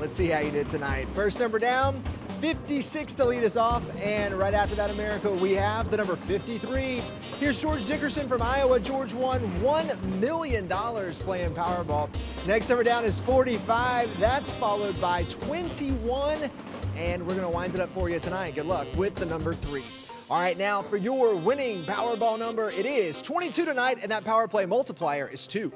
Let's see how you did tonight. First number down, 56 to lead us off. And right after that, America, we have the number 53. Here's George Dickerson from Iowa. George won $1 million playing Powerball. Next number down is 45. That's followed by 21. And we're going to wind it up for you tonight. Good luck with the number three. All right, now for your winning Powerball number, it is 22 tonight, and that Power Play multiplier is 2.